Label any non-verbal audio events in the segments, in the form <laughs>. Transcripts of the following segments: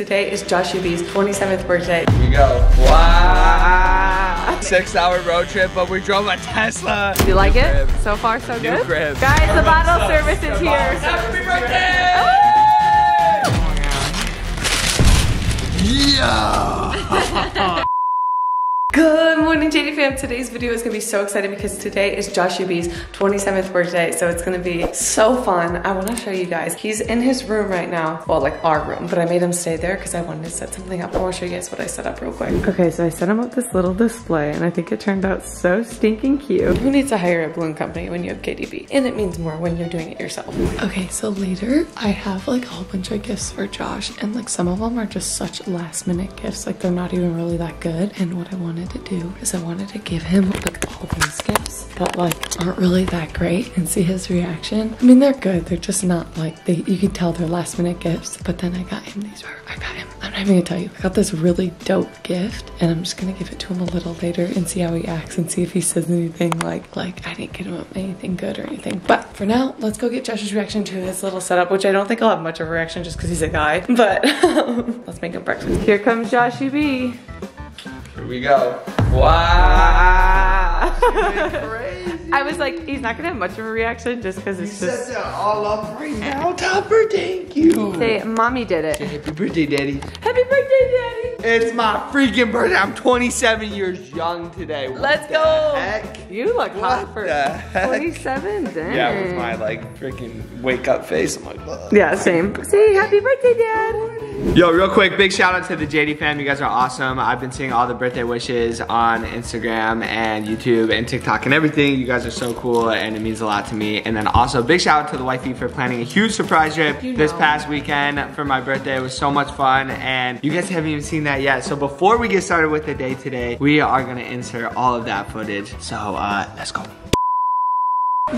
today is Joshua B's 27th birthday. Here we go. Wow. Six hour road trip, but we drove a Tesla. Do you like New it? crib. So far, so New good? crib. Guys, the bottle service is here. Happy oh birthday! Yeah! <laughs> Good morning, Jatie fam. Today's video is gonna be so exciting because today is Joshua B's 27th birthday, so it's gonna be so fun. I wanna show you guys. He's in his room right now. Well, like our room, but I made him stay there because I wanted to set something up. I wanna show you guys what I set up real quick. Okay, so I set him up this little display and I think it turned out so stinking cute. Who needs to hire a balloon company when you have KDB? And it means more when you're doing it yourself. Okay, so later I have like a whole bunch of gifts for Josh and like some of them are just such last minute gifts. Like they're not even really that good. And what I wanted to do is I wanted to give him like all these gifts that like aren't really that great and see his reaction. I mean, they're good. They're just not like they, you can tell they're last minute gifts. But then I got him these, I got him, I'm not even gonna tell you. I got this really dope gift and I'm just gonna give it to him a little later and see how he acts and see if he says anything like, like I didn't get him anything good or anything. But for now, let's go get Josh's reaction to his little setup, which I don't think I'll have much of a reaction just because he's a guy. But <laughs> let's make him breakfast. Here comes Joshy B. Here we go. Wow. <laughs> Crazy. I was like, he's not gonna have much of a reaction just because it's just. Set that all up right now, Topper. Thank you. Say, mommy did it. Happy birthday, Daddy. Happy birthday, daddy. It's my freaking birthday. I'm 27 years young today. What Let's the go. Heck? You look hot for heck? 27. Dang. Yeah, with my like freaking wake up face. I'm like, "Ugh." Yeah, same. Say happy birthday, dad. Yo, real quick, big shout out to the Jatie fam. You guys are awesome. I've been seeing all the birthday wishes on Instagram and YouTube and TikTok and everything. You guys are so cool and it means a lot to me. And then also, big shout out to the wifey for planning a huge surprise trip You this know. past weekend for my birthday. It was so much fun and you guys haven't even seen that yet. So before we get started with the day today, we are gonna insert all of that footage. So uh, let's go.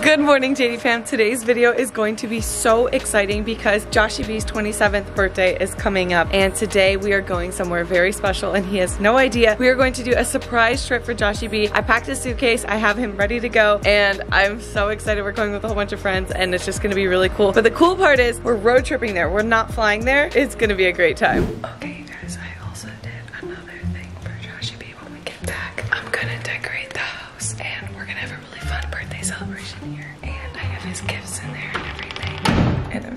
Good morning, Jatie fam. Today's video is going to be so exciting because Joshy B's 27th birthday is coming up. And today we are going somewhere very special and he has no idea. We are going to do a surprise trip for Joshy B. I packed his suitcase. I have him ready to go. And I'm so excited. We're going with a whole bunch of friends and it's just gonna be really cool. But the cool part is we're road tripping there. We're not flying there. It's gonna be a great time. Okay,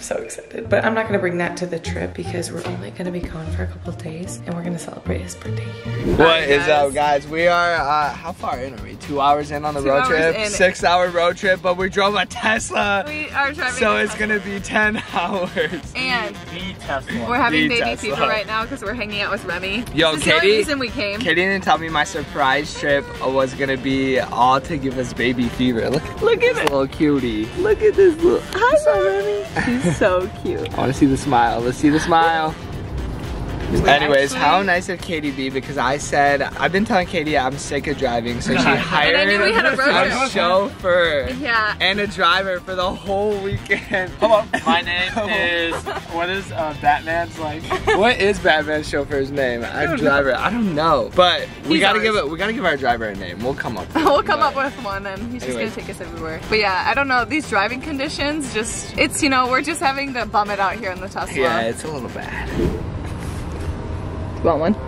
so excited. But I'm not gonna bring that to the trip because we're only gonna be gone for a couple days and we're gonna celebrate his birthday here. What Hi, is guys. up, guys? We are, uh, how far in are we? Two hours in on the Two road trip? in. Six hour road trip, but we drove a Tesla. We are driving. So it's gonna be 10 <laughs> hours. and The Tesla. we're having The baby Tesla. fever right now because we're hanging out with Remy. Yo, this is the only reason we came. Katie didn't tell me my surprise trip was gonna be all to give us baby fever. Look, Look at this it. little cutie. Look at this little. Hi, Remy. She's so cute. I wanna see the smile. Let's see the smile. Anyways, actually- how nice of Katie be because I said, I've been telling Katie I'm sick of driving, so she <laughs> hired I knew we had a road trip. chauffeur Yeah. and a driver for the whole weekend. Hello, my name <laughs> is, what is uh, Batman's like? what is Batman's chauffeur's name? Our driver, I don't know. But we He's gotta ours. give it. We gotta give our driver a name. We'll come up. <laughs> with We'll it, come but- up with one and he's just gonna take us everywhere. But yeah, I don't know, these driving conditions just, it's, you know, we're just having to bum it out here in the Tesla. Yeah, it's a little bad. Want one? <laughs>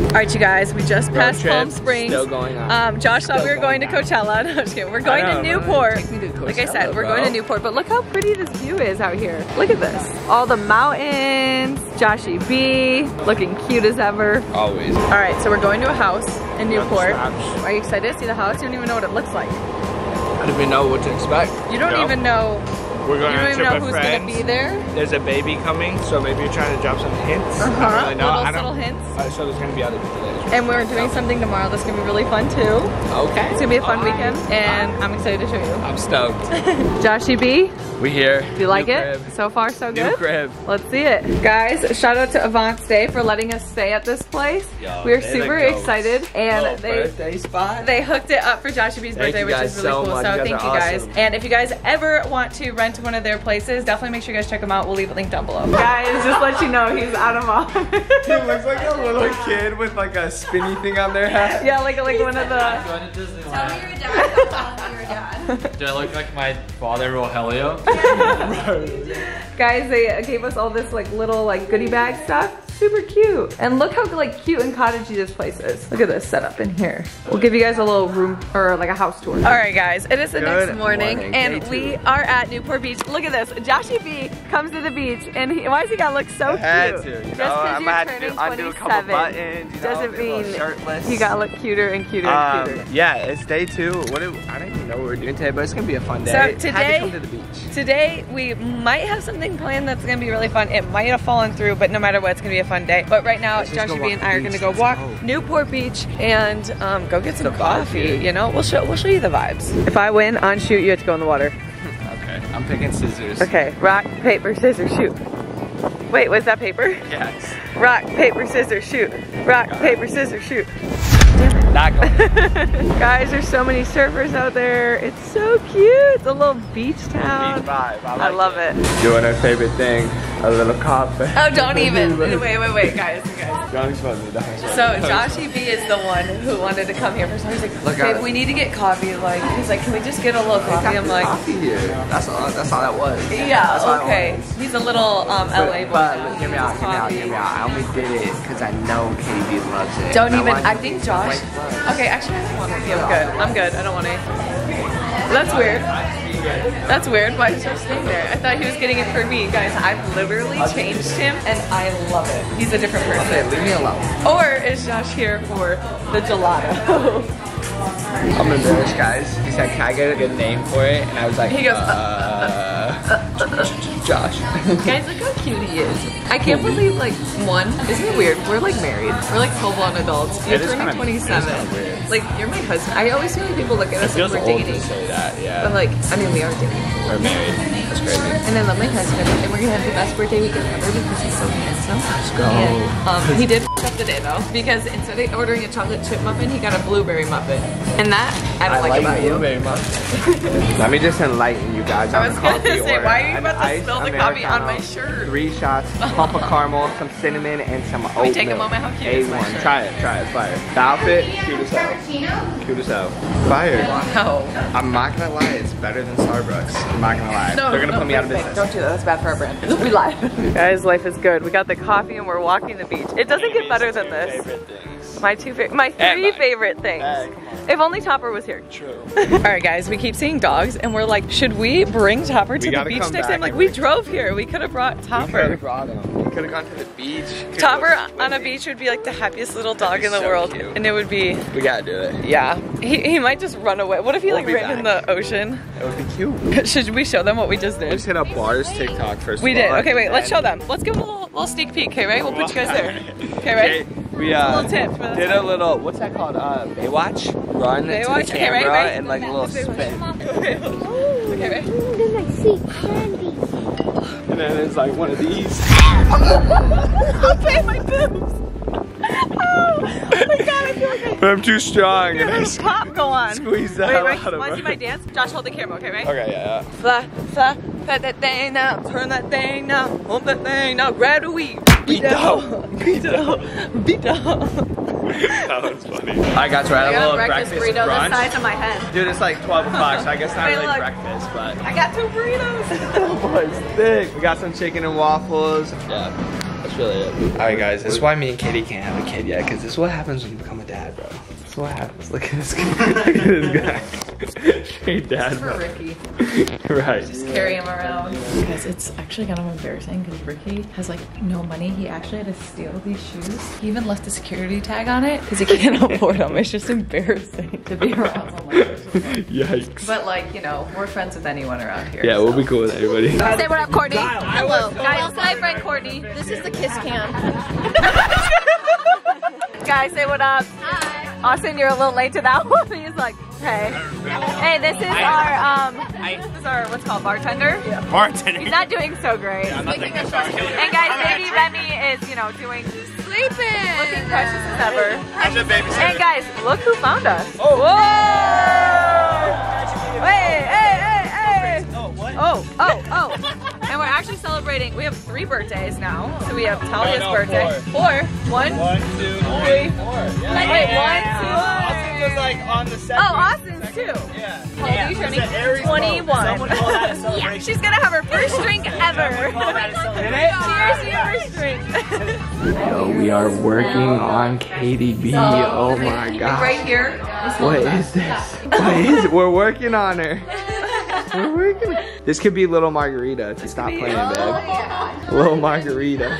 All right, you guys, we just passed trip Palm Springs. still going on. Um, Josh thought we were going to going on. Coachella. <laughs> No, I'm just kidding. We're going to Newport. take me to like I said, we're going to. Newport. But look how pretty this view is out here. Look at this. All the mountains, Joshy B, looking cute as ever. Always. All right, so we're going to a house in Newport. Are you excited to see the house? You don't even know what it looks like. I don't even know what to expect. You don't No. even know. We're You going don't on a even know who's friends. gonna be there. There's a baby coming, so maybe you're trying to drop some hints. I Uh-huh. don't really know. Little I don't, subtle hints. Uh, so there's gonna be other people there. And we're doing something tomorrow that's gonna be really fun too. Okay. It's gonna be a fun weekend, and I'm excited to show you. I'm stoked. <laughs> Joshy B, we here. do you like New it? crib. So far, so good. New crib. Let's see it. Guys, shout out to AvantStay for letting us stay at this place. Yo, We're super excited, and Little they birthday spot. they hooked it up for Joshua B's Thank birthday, which is really so cool. much. So You thank you guys. awesome. And if you guys ever want to rent to one of their places, definitely make sure you guys check them out. We'll leave a link down below. Guys, just let you know he's out of office. He looks like a little kid with like a spinny thing on their head. yeah, like like one of the. Going to Disneyland. Tell me your dad. Tell me your dad. Do I look like my father, Rogelio? <laughs> Guys, they gave us all this like little like goodie bag stuff. Super cute. And look how like cute and cottagey this place is. Look at this setup in here. We'll give you guys a little room or like a house tour. All right, guys, it is the Good next morning, morning. and we are at Newport Beach. Look at this. Joshy B comes to the beach, and he, why does he gotta look so I had cute? to, you Just know, 'cause I you're might have to turning do- undo a couple 27 buttons, you know, doesn't be a little mean shirtless. you gotta look cuter and cuter and cuter. Um, yeah, it's day two. What do, I don't even know what we're doing today, but it's gonna be a fun day. So today- to come to the beach. Today we might have something planned that's gonna be really fun. It might have fallen through, but no matter what, it's gonna be a fun day. But right now, Let's Joshua B and I are gonna go Let's walk go. Newport Beach and um, go get some coffee. dude. You know, we'll show we'll show you the vibes. If I win on shoot, you have to go in the water. <laughs> Okay, I'm picking scissors. Okay, rock, paper, scissors, shoot. Wait, was that paper? Yes. Rock, paper, scissors, shoot. Rock, paper, scissors, shoot. Not going. <laughs> Guys, there's so many surfers out there. It's so cute. It's a little beach town. Beach vibe. I, I like love it. Doing our favorite thing, a little coffee. Oh, don't <laughs> even. Wait, wait, wait, guys, guys. Don't expose me. Don't expose me. So Joshy B is the one who wanted to come here for I was like, Look babe, we need to get coffee. Like, he's like, can we just get a little coffee? I'm like, coffee here. That's all. That's all that was. yeah, That's okay. wanted. He's a little um, LA boy. But now. hear me out, hear me out, hear me out. I only did it because I know KB loves it. Don't even. want I think Josh. some white buns. Okay, actually, I don't want any. I'm good. I'm good. I don't want any. That's weird. That's weird. Why is Josh staying there? I thought he was getting it for me, guys. I've literally changed him, and I love it. He's a different Okay, person. leave me alone. Or is Josh here for the gelato? <laughs> I'm embarrassed, guys. He said, "Can I get a good name for it?" And I was like, He goes, uh, Josh. <laughs> Guys, look how cute he is. I can't believe, like, one, isn't it weird? We're like married. We're like full blown adults. You're It is turning kinda- 27. Like, you're my husband. I always feel like people look at us like we're dating. say that. Yeah. But like, I mean, we are dating. We're married. That's crazy. And I love my husband, and we're gonna have the best birthday weekend ever because he's so handsome. Let's go. And, um, he did f up today though, because instead of ordering a chocolate chip muffin, he got a blueberry muffin. And that I don't like, about you. very much. <laughs> Let me just enlighten you guys I was the gonna say, why are you about to spill the coffee on my shirt? Three shots, pump of caramel, some cinnamon, and some oat me take a moment, how cute is my A1. shirt? Try it, try it, fire. The outfit, cute as hell. Cute as hell. Fire. No. I'm not gonna lie, it's better than Starbucks. I'm not gonna lie. No, They're gonna no, put me out of wait, wait, business. Don't do that. That's bad for our brand. <laughs> We live. <laughs> Guys, life is good. We got the coffee and we're walking the beach. It doesn't get better than this. My two favorite, my three favorite things. Hey, come on. If only Topper was here. True. <laughs> All right, guys, we keep seeing dogs, and we're like, should we bring Topper to We the beach next time? Like, we drove here. We could have brought Could Topper. have brought him. We could have gone to the beach. Topper on a beach would be like the happiest little dog in the so world, cute. and it would be, We gotta do it. yeah. He, he might just run away. What if he We'll like ran in the ocean? It would be cute. <laughs> should we show them what we just We did? just hit up bars TikTok first. We did. Okay, wait. Let's show them. Let's give them a little, little sneak peek. Okay, right? We'll put you guys <laughs> there. Okay, right? Okay, we uh, little tip for did a little, what's that called? Uh, Baywatch? Run Baywatch? to the Okay, camera right, right. and like a little spin. <laughs> <laughs> Okay. Then I see candy. And then it's like one of these. <laughs> Okay, my boobs. Oh, oh my god, I feel like I But I'm too strong and I Little pop go on. squeeze the Wait, hell wait, out of wanna see my dance? Josh, hold the camera, okay, right? Okay, yeah, Fly, fly, put that thing now, turn that thing now, hold that thing now, grab the weed. Beat down, beat down, beat down. yeah. That was funny. Alright guys, we're at I a got little breakfast breakfast, burrito the size of my head. Dude, it's like 12 o'clock, so I guess not Wait, really look. breakfast, but I got two burritos. oh boy, it's thick. We got some chicken and waffles. Yeah, that's really it. Alright guys, this is why me and Katie can't have a kid yet, because this is what happens when you become a dad, bro. This is what happens. Look at this guy. <laughs> Look at this guy. <laughs> Straight dad, For. Ricky, <laughs> Right. Just carry him around. Guys, it's actually kind of embarrassing because Ricky has like no money. He actually had to steal these shoes. He even left a security tag on it because he can't afford them. It's just embarrassing to be around someone. Yikes. But like, you know, we're friends with anyone around here. Yeah, we'll be cool with everybody. Say what up, Courtney. Hello. Guys, my friend Courtney. This is the kiss cam. Guys, say what up. Hi. Austin, you're a little late to that <laughs> one. He's like, hey. Hey, this is our, um, this is our, what's called, bartender? Bartender. He's not doing so great. Making a short And guys, baby Remy is, you know, doing Sleeping. looking precious as ever. I'm the babysitter. And guys, look who found us. Oh. Whoa! Celebrating. We have three birthdays now. So we have oh. Talia's no, birthday. Four. One. One, two, Three. Wait, one, two. Austin was like on the Oh, second. Austin's too. Yeah. How old are you turning? It's an Aries vote. 21. Someone call that a <laughs> Yeah, she's gonna have her first drink ever. Call that a <laughs> celebration. Cheers to your first drink. Yo, we are working <laughs> on KDB. Oh my god. Right here. What is this? What is it? We're working on her. We're working. This could be little Margarita. To stop playing, babe. Little Margarita.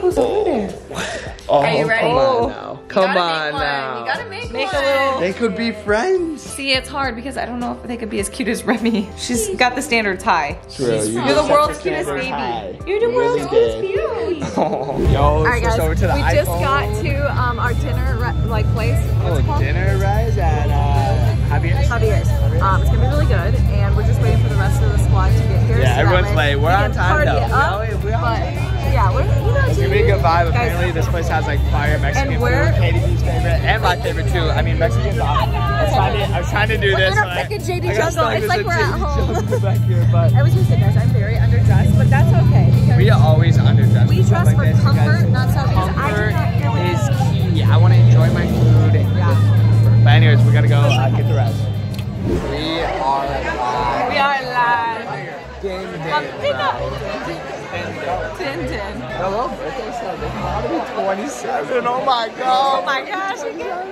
Who's oh, Are you ready? come on now. Come on now. You gotta make, make a little. They could be friends. See, it's hard because I don't know if they could be as cute as Remy. She's got the standards high. True. You You're the world's cutest baby. You're the world's <laughs> cutest baby. Oh, yo, Alright switch guys, over to the we iPhone. just got to um, our dinner like place. What's Oh, dinner rise at uh, Javier's. Javier's. Um, it's gonna be really good, and we're just waiting for the rest of the squad to get here. Yeah, so everyone's late. We're we on time, party though. it Up, always- we but yeah, we're you know. It's gonna be a good vibe. Guys, Apparently, this place has like fire Mexican food. KDB's favorite and my favorite too. I mean, Mexican's awesome. I was trying to, I was trying to do We're this. in a but I- freaking JD jungle. It's like we're at home. back here, but <laughs> I was gonna say, guys, I'm very underdressed, but that's okay because we always underdress. we for dress like for this, comfort, not so because I Comfort do not feel like is key. I want to enjoy my food. Yeah. But anyways, we gotta go uh, get the rest. We are live. We are live. Game day. Tintin. Hello, birthday celebration. How to be 27? Oh my god. Oh my gosh, we can.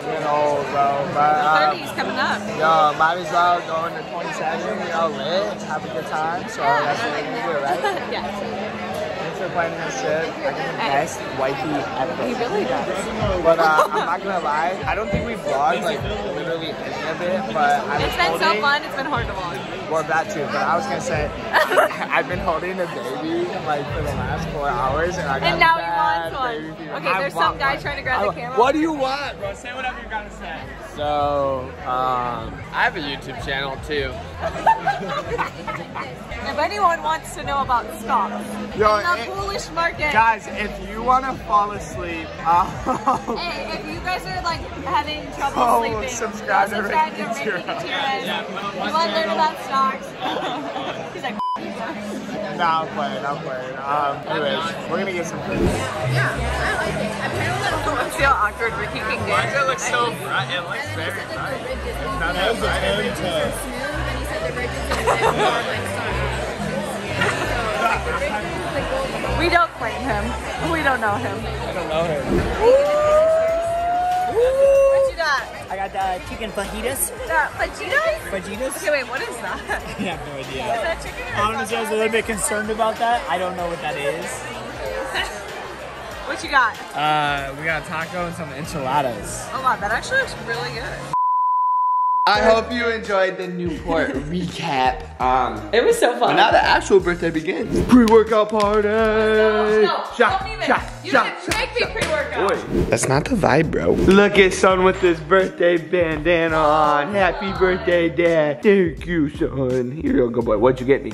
Getting old, bro. But, um, 30's coming up. Yo, might as well go into 27, you know, lit, have a good time. So that's what we're gonna do, right? <laughs> Yes. For this shit. I get best wifey ever. He really does. <laughs> But uh, I'm not gonna lie, I don't think we vlogged like literally any of it, but I It's been so fun. It's been hard to watch. Well, that too, but I was gonna say, <laughs> I've been holding a baby like for the last four hours, and I got And now he wants one. Okay, I there's some guy one. trying to grab I the camera. What do you want, bro? Say whatever you gotta say. So, um, I have a YouTube channel too. <laughs> If anyone wants to know about stocks, Yo, in the it- bullish market. guys, if you wanna fall asleep, <laughs> um, Hey, if you guys are like having trouble Oh, sleeping, subscribe go to subscribe to Ricky Ricky Gutierrez. Gutierrez. You want to learn about stocks? <laughs> He's like, nah, I'm playing, I'm playing. Um, anyways, we're gonna get some food. let's see how awkward Ricky can Why does it look so bright? It looks very bright. It's not that bright. We don't claim him. We don't know him. I don't know him. What you got? I got the chicken fajitas. Got fajitas? Fajitas? Okay, wait, what is that? <laughs> I have no Is idea. that chicken or Honestly, I was a little bit concerned about that. I don't know what that is. What you got? Uh, we got a taco and some enchiladas. Oh wow, that actually looks really good. I hope you enjoyed the Newport <laughs> recap. Um, It was so but fun. now the actual birthday begins. Pre-workout party. no, Shot, don't even. shot, you shot, didn't make me pre-workout. That's not the vibe, bro. Look at son with his birthday bandana on. Happy birthday, dad. Thank you, son. Here you go, boy. What'd you get me?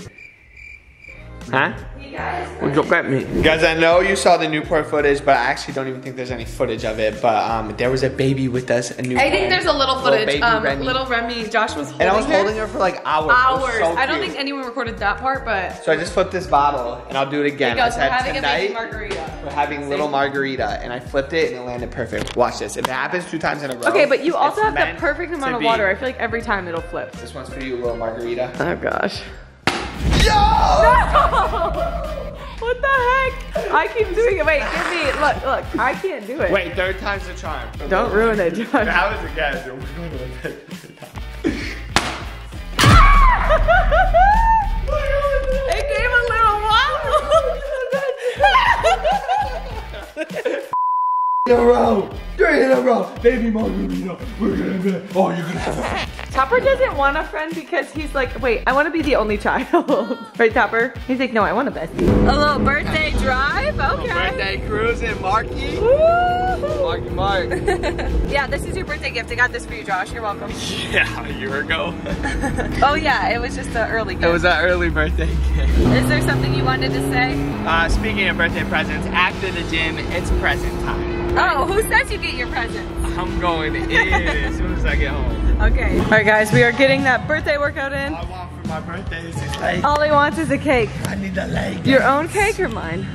Huh? What'd you get me? Guys, I know you saw the Newport footage, but I actually don't even think there's any footage of it. But um, there was a baby with us. A Newport. I think there's a little footage. baby um, Remy. little Remy, Josh was holding And I was her. holding her for like hours. Hours. so I don't cute. think anyone recorded that part, but So I just flipped this bottle, and I'll do it again. because I we're said having a tonight baby margarita. we're having little margarita, and I flipped it, and it landed perfect. Watch this. If it happens two times in a row. Okay, but you also have the perfect amount of water. I feel like every time it'll flip. This one's for you, little margarita. Oh gosh. Yo! <laughs> What the heck? I keep doing it. Wait, give me. Look, look. I can't do it. Wait, third time's the charm. Don't ruin it, Josh. That was a guess. We're going to it gave a little wobble. <laughs> <laughs> In a row, three in a row, baby margarita. We're gonna be. Oh, you're gonna have a. <laughs> Topper doesn't want a friend because he's like, wait, I want to be the only child. <laughs> right, Topper? He's like, no, I want a bestie. A little birthday drive? Okay. Birthday cruise and Marky. Woo! Marky Mark. <laughs> Yeah, this is your birthday gift. I got this for you, Josh. You're welcome. yeah, a year ago. Oh yeah, it was just an early gift. It was an early birthday gift. Is there something you wanted to say? Uh, speaking of birthday presents, after the gym, it's present time. Oh, who says you get your presents? I'm going in as soon as I get home. Okay. All right, guys, we are getting that birthday workout in. All I want for my birthday is this leg. All he wants is a cake. I need a leg. Your own cake or mine?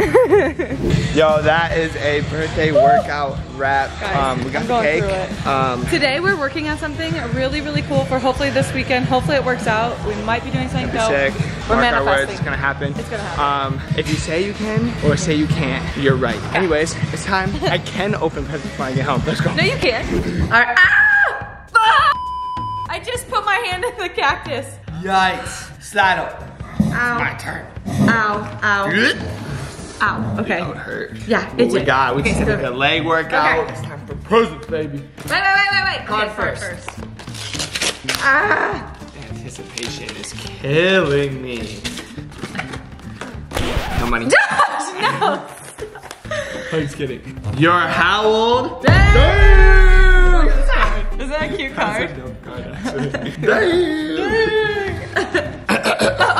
<laughs> Yo, that is a birthday workout wrap. Guys, um, we got I'm the going cake. Um, Today we're working on something really, really cool for hopefully this weekend. Hopefully it works out. We might be doing something dope. sick. We're Mark our words, manifesting. it's gonna happen. It's gonna happen. Um, if you say you can or say you can't, you're right. Anyways, it's time. I <laughs> can open presents when I get home. Let's go. No, you can't. All right. Ah! Ah! I just put my hand in the cactus. Yikes. Slide up. Ow. My turn. Ow. Ow. Ow. Okay. That would hurt. Yeah, What it we did. got? We Okay, just so- did a leg workout. Okay. It's time for presents, baby. Wait, wait, wait, wait, wait. Card Okay, card first. Ah! Anticipation is killing me. No money. <laughs> no. <laughs> I'm just kidding. You're how old? Damn! Is that a cute card? That's a dope card, actually. <laughs>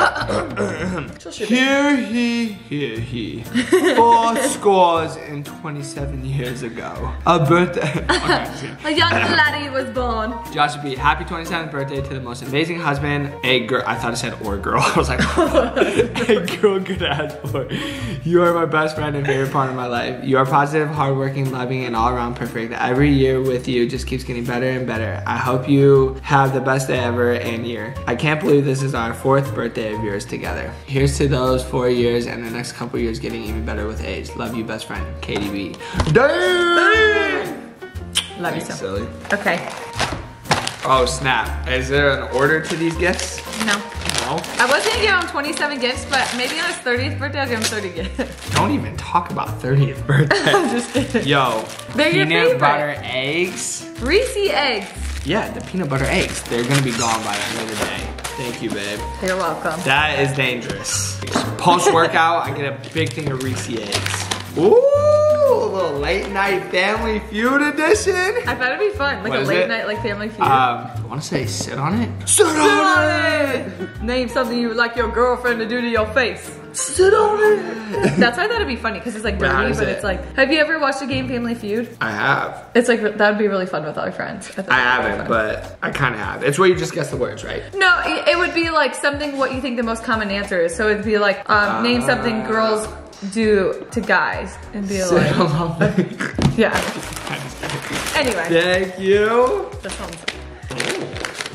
Here he, here he. <laughs> Four scores and 27 years ago. A birthday. <laughs> Okay, A young laddie was born. Josh B, happy 27th birthday to the most amazing husband, a girl. I thought it said or girl. <laughs> I was like, a girl could ask for. You are my best friend and favorite part of my life. You are positive, hardworking, loving, and all around perfect. Every year with you just keeps getting better and better. I hope you have the best day ever and year. I can't believe this is our fourth birthday of yours together. Here's to those four years and the next couple years getting even better with age. Love you, best friend, KDB. Damn! Love you so. silly. Okay. Oh snap. Is there an order to these gifts? No. No. I was gonna give him 27 gifts, but maybe on his 30th birthday, I'll give him 30 gifts. <laughs> Don't even talk about 30th birthday. <laughs> I'm just kidding. Yo, They're your peanut favorite. butter eggs. Reese eggs. Yeah, the peanut butter eggs. They're gonna be gone by the end of the day. Thank you, babe. You're welcome. That is dangerous. Post workout, I get a big thing of Reese eggs. Ooh, a little late night family feud edition. I thought it'd be fun, like What a late it? night, like family feud. Um, I wanna say sit on it. Sit on it! Name something you would like your girlfriend to do to your face. Sit on it! That's why that'd be funny because it's like dirty, but it- it's like. Have you ever watched a game Family Feud? I have. It's like that'd be really fun with our your friends. think I haven't, but I kinda have. It's where you just guess the words, right? no, it, it would be like something what you think the most common answer is. So it'd be like um, name something girls do to guys, and be Sit like, <laughs> yeah. <laughs> Anyway, Thank you. this one's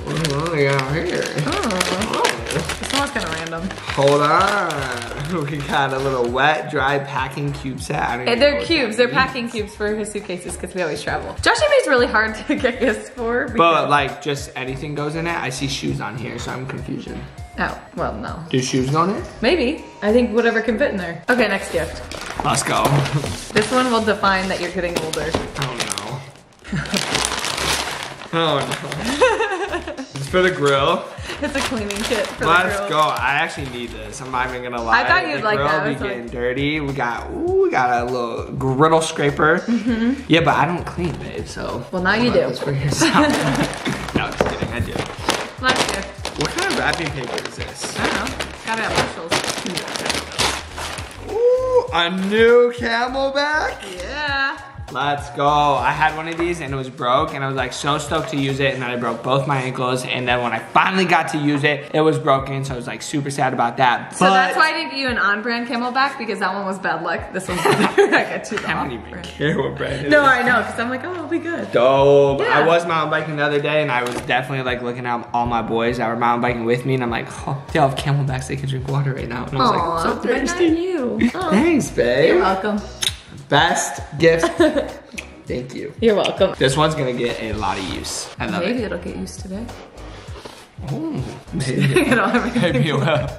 What do we got here? This one's kind of random. Hold on. <laughs> We got a little wet, dry packing cube set. I don't And they're cubes. They're means. packing cubes for his suitcases because we always travel. Josh is really hard <laughs> to get gifts for. But like, just anything goes in it. I see shoes on here, so I'm confusion. oh, well, no. Do shoes go in it? Maybe. I think whatever can fit in there. Okay, next gift. Let's go. <laughs> This one will define that you're getting older. Oh no. oh no. It's for the grill. It's a cleaning kit for the Let's go. I actually need this. I'm not even gonna lie. I thought you'd the like grill that. be It's like- getting dirty. We got ooh, we got a little griddle scraper. Mm-hmm. Yeah, but I don't clean, babe. So. Well, now you do. For yourself. <laughs> no, just kidding. I do. Last gift. What kind of wrapping paper is this? I don't know. Gotta have. Ooh, a new CamelBak. Yeah. Let's go. I had one of these and it was broke and I was like so stoked to use it and then I broke both my ankles and then when I finally got to use it, it was broken so I was like super sad about that. So But that's why I didn't get you an on-brand CamelBak because that one was bad luck. This one's <laughs> I got you the I don't even off-brand. care what brand it is. No, I know because I'm like, oh, it'll be good. Dope. Yeah. I was mountain biking the other day and I was definitely like looking at all my boys that were mountain biking with me and I'm like, oh, they all have CamelBaks, they can drink water right now. And I was like, I'm so Aw, but not thirsty. you. <laughs> Thanks, babe. You're welcome. Best gift. <laughs> Thank you. You're welcome. This one's gonna get a lot of use. I love Maybe it. it'll get used today. Ooh, maybe. <laughs> You know, everything. maybe it.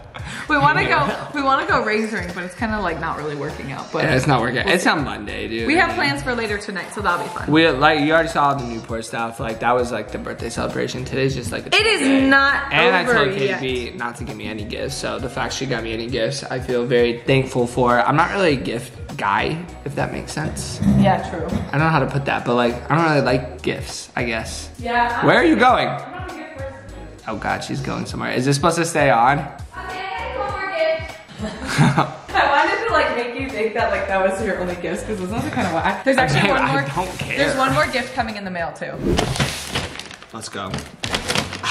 We want to go. We want to go razoring, but it's kind of like not really working out. But Yeah, it's not working. It's on Monday, dude. we have plans for later tonight, so that'll be fun. We like you already saw the Newport stuff. Like that was like the birthday celebration. Today's just like a It is day. not And I told. KB not to give me any gifts. So the fact she got me any gifts, I feel very thankful for. I'm not really a gift guy, if that makes sense. Yeah, true. I don't know how to put that, but like I don't really like gifts. I guess. Yeah. Where are you going? Oh God, she's going somewhere. Is this supposed to stay on? Okay, <laughs> I wanted to like make you think that like that was your only gift because those are kind of whack. There's actually I one more. don't care. There's one more gift coming in the mail too. Let's go.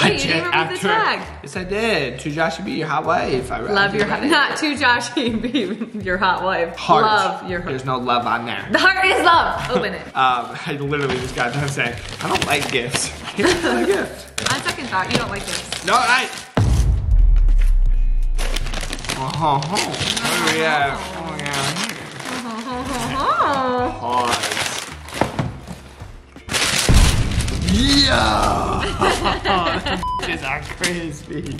Wait, you didn't remove the tag. Yes, I did. To Joshua be your hot wife. I Love your hot not to Josh be <laughs> your hot wife. heart. Love your heart. There's no love on there. The heart is love. Open it. <laughs> Um, I literally just got done saying, I don't like gifts. Here's my gift. On second thought, you don't like gifts. No, I. Oh, oh, oh. Oh, yeah. Oh, yeah. <laughs> Oh, Hearts. Yeah! <laughs> These are crispy.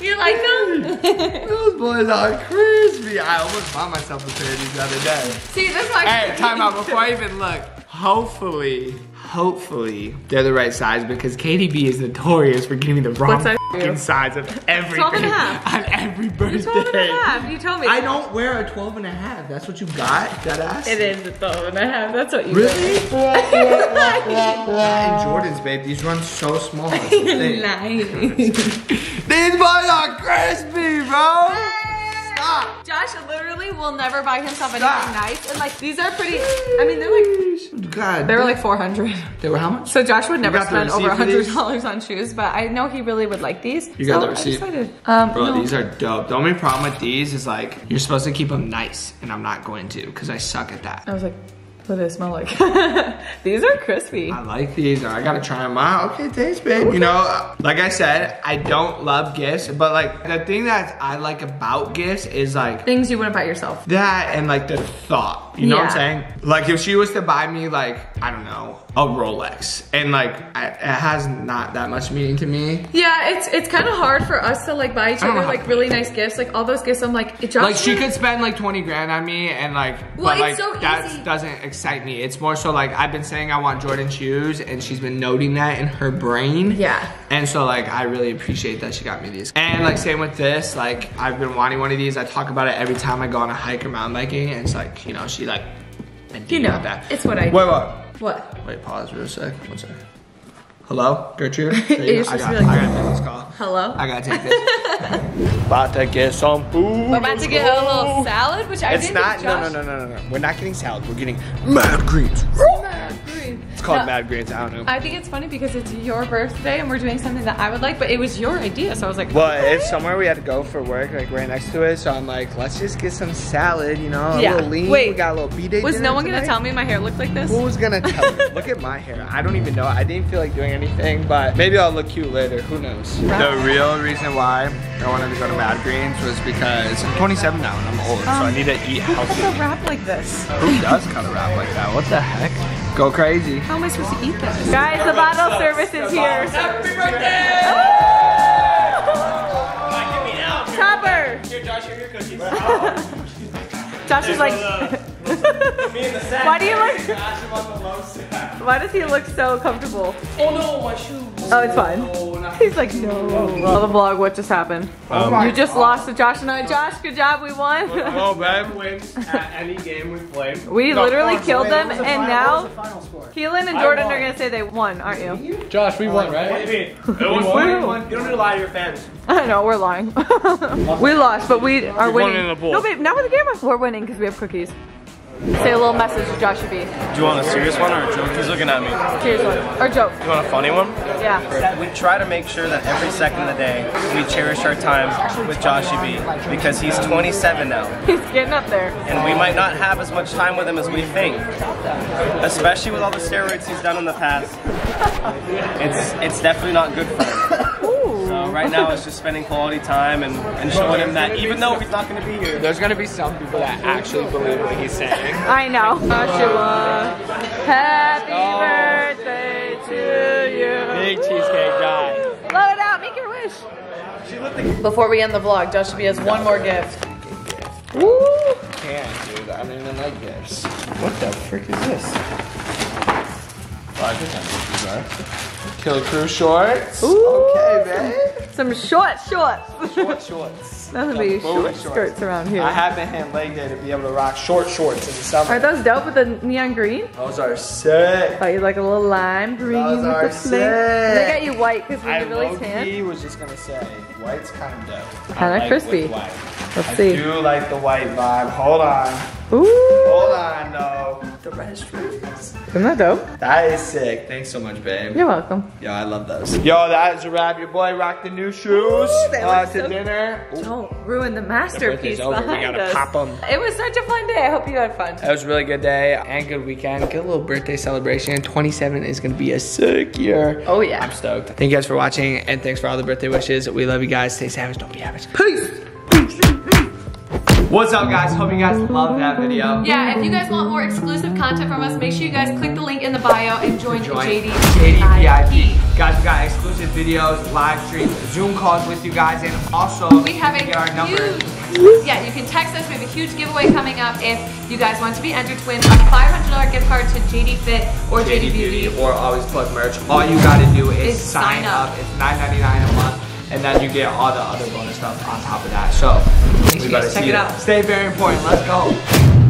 you like them? <laughs> Those boys are crispy. I almost bought myself a pair of these the other day. See, this one. Hey, time out before I even look. Hopefully, hopefully they're the right size because KDB is notorious for giving me the wrong size are you? Fucking size of everything 12 and a half. on every birthday. 12 and a half. You told me. I don't wear a 12 and a half. That's what you got? That ass? It is a 12 and a half. That's what you Really? <laughs> and Jordans, babe. These run so small. <laughs> Nice. <laughs> These boys are crispy, bro. Stop. Josh literally will never buy himself anything Stop. nice. And like, these are pretty, I mean, they're like, God. they were like 400. They were how much? So Josh would never spend over receipt $100 on shoes, but I know he really would like these. You got so the receipt? Um, Bro, no. these are dope. The only problem with these is like you're supposed to keep them nice, and I'm not going to because I suck at that. I was like, what do they smell like? <laughs> these are crispy. I like these, I gotta try them out. Okay, thanks, babe. You know, like I said, I don't love gifts, but like the thing that I like about gifts is like Things you wouldn't buy yourself. that and like the thought. You know what I'm saying? Like if she was to buy me like I don't know a Rolex, and like I, it has not that much meaning to me. Yeah, it's it's kind of hard for us to like buy each other like really nice gifts. Like all those gifts, I'm like, Josh. Like she could spend like 20 grand on me and like Well, but like so that doesn't excite me. It's more so like I've been saying I want Jordan shoes and she's been noting that in her brain. Yeah. And so like I really appreciate that she got me these. And like same with this, like I've been wanting one of these. I talk about it every time I go on a hike or mountain biking and it's like, you know, she like You know, about that. it's what I Wait, do. what? What? Wait, pause real sec. One sec. Hello, Gertrude? <laughs> It's I just got, really- I gotta take this call. Hello. I gotta take this. <laughs> about to get some food. We're about to get a little salad, which I It's didn't not. think No, no, no, no, no, no. We're not getting salad. We're getting mad greens. It's called No. mad greens. I don't know. I think it's funny because it's your birthday and we're doing something that I would like, but it was your idea, so I was like, Well, it's somewhere we had to go for work, like right next to it. So I'm like, let's just get some salad. You know, a Yeah. little lean. Wait. we got a little b day. was no one gonna tell me my hair looked like this? Who's gonna <laughs> tell me? Look at my hair. I don't even know. I didn't feel like doing anything, but maybe I'll look cute later. Who knows? The real reason why I wanted to go to Mad Greens was because I'm 27 now and I'm old, so I um, need to eat healthy. Who healthy. cuts a wrap like this? Who does cut a wrap like that? What the heck? Go crazy. How am I supposed to eat this? Guys, the bottle service is here. Chopper! Here, Josh, here are your cookies. <laughs> Josh is like, Me in the sack. Why do you like- Josh, I'm on the low sack. why does he look so comfortable? Oh no, my shoes. Oh, it's fine. He's like, no. Tell the vlog what just happened. Um, you just lost to Josh and I. Josh, good job, we won. Oh, babe. Wins at any game we play. <laughs> we literally killed them, the and final- now the final score? Keelan and Jordan are gonna say they won, aren't you? Josh, we won, What right? do you mean? <laughs> It was won. You don't need to lie to your fans. <laughs> I know, we're lying. we lost, but we are won winning. in the pool. No, babe, not with the camera. We're winning because we have cookies. Say a little message to Joshua B. Do you want a serious one or a joke? He's looking at me. Cheers, one. Or joke. You want a funny one? Yeah. We try to make sure that every second of the day we cherish our time with Joshy B because he's 27 now <laughs> He's getting up there. and we might not have as much time with him as we think. Especially with all the steroids he's done in the past. It's it's definitely not good for him. <laughs> So right now it's just spending quality time and, and showing him that even though he's not going to be here, There's gonna be some people that actually believe what he's saying. I know. Joshua, happy oh. birthday to you. Big cheesecake guy. Blow it out. Make your wish. Before we end the vlog, Joshua B has one more gift. Woo! Can't, dude. I don't even like gifts. What the frick is this? Five percent Killer Crew shorts. Ooh. Okay, babe. Some short shorts. Short shorts. <laughs> Nothing be Booty short shorts. skirts around here. I have been hand leg day to be able to rock short shorts in the summer. Are those dope with the neon green? Those are sick. Oh, you like a little lime green Those with are the flame? They got you white because I you're really tan. was just gonna say, white's kind of dope. Kinda like crispy. Let's I see. I do like the white vibe. Hold on. Ooh. Hold on, though. the restrooms. Isn't that dope? That is sick. Thanks so much, babe. You're welcome. Yo, I love those. Yo, that is a wrap. Your boy rocked the new shoes they uh, to so- dinner. Ooh, Don't ruin the masterpiece birthday's over. We gotta us. pop 'em. It was such a fun day. I hope you had fun. It was a really good day and good weekend. Good little birthday celebration. 27 is gonna be a sick year. Oh, yeah. I'm stoked. Thank you guys for watching and thanks for all the birthday wishes. We love you guys. Stay savage, don't be average. Peace! What's up guys? Hope you guys loved that video. Yeah, if you guys want more exclusive content from us, make sure you guys click the link in the bio and join, Join JD, JD Guys, we got exclusive videos, live streams, Zoom calls with you guys, and also We have a get our number. huge, yeah, you can text us. We have a huge giveaway coming up if you guys want to be entered to win a $500 gift card to J80 Fit or JD, Jatie Beauty. Beauty or always plug merch. All you gotta do is Is sign sign up. up. It's $9.99 a month. And then you get all the other bonus stuff on top of that. So we gotta check see it out. Stay very important. Let's go.